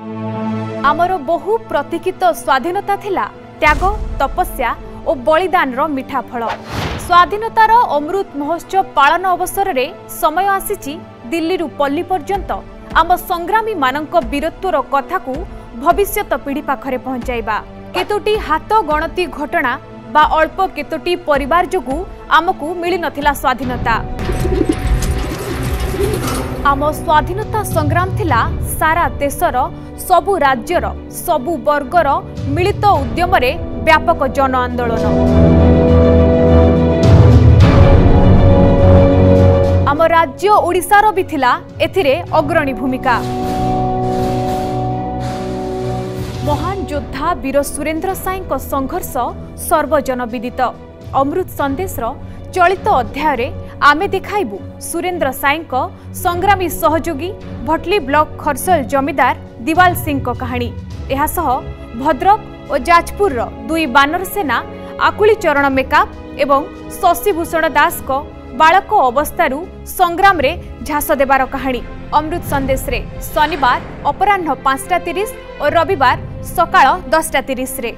ଆମର ବହୁ ପ୍ରତୀକ୍ଷିତ ସ୍ୱାଧୀନତା ଥିଲା ତ୍ୟାଗ ତପସ୍ୟା ଓ ବଳିଦାନର ମିଠା ଫଳ ସ୍ୱାଧୀନତାର ଅମୃତ ମହୋତ୍ସବ ପାଳନ ଅବସରରେ ସମୟ ଆସିଛି ଦିଲ୍ଲୀରୁ ପଲ୍ଲୀ ପର୍ଯ୍ୟନ୍ତ ଆମ ସଂଗ୍ରାମୀମାନଙ୍କ ବୀରତ୍ୱର କଥାକୁ ଭବିଷ୍ୟତ ପିଢ଼ି ପାଖରେ ପହଞ୍ଚାଇବା। କେତୋଟି ହାତ ଗଣତି ଘଟଣା ବା ଅଳ୍ପ କେତୋଟି ପରିବାର ଯୋଗୁଁ ଆମକୁ ମିଳିନଥିଲା ସ୍ୱାଧୀନତା। ଆମ ସ୍ୱାଧୀନତା ସଂଗ୍ରାମ ଥିଲା ସାରା ଦେଶର ସବୁ ରାଜ୍ୟର ସବୁ ବର୍ଗର ମିଳିତ ଉଦ୍ୟମରେ ବ୍ୟାପକ ଜନ ଆନ୍ଦୋଳନ। ଆମ ରାଜ୍ୟ ଓଡ଼ିଶାର ବି ଥିଲା ଏଥିରେ ଅଗ୍ରଣୀ ଭୂମିକା। ମହାନ ଯୋଦ୍ଧା ବୀର ସୁରେନ୍ଦ୍ର ସାଏଙ୍କ ସଂଘର୍ଷ ସର୍ବଜନ ବିଦିତ ଅମୃତ ସନ୍ଦେଶର ଚଳିତ ଅଧ୍ୟାୟରେ ଆମେ ଦେଖାଇବୁ ସୁରେନ୍ଦ୍ର ସାଏଙ୍କ ସଂଗ୍ରାମୀ ସହଯୋଗୀ ଭଟଲି ବ୍ଲକ ଖରସଲ ଜମିଦାର ଦିୱାଲ ସିଂଙ୍କ କାହାଣୀ ଏହାସହ ଭଦ୍ରକ ଓ ଯାଜପୁରର ଦୁଇ ବାନର ସେନା ଆକୁଳି ଚରଣ ମେକାପ ଏବଂ ଶଶିଭୂଷଣ ଦାସଙ୍କ ବାଳକ ଅବସ୍ଥାରୁ ସଂଗ୍ରାମରେ ଝାସ ଦେବାର କାହାଣୀ ଅମୃତ ସନ୍ଦେଶରେ ଶନିବାର ଅପରାହ୍ନ ପାଞ୍ଚଟା ତିରିଶ ଓ ରବିବାର ସକାଳ ଦଶଟା ତିରିଶରେ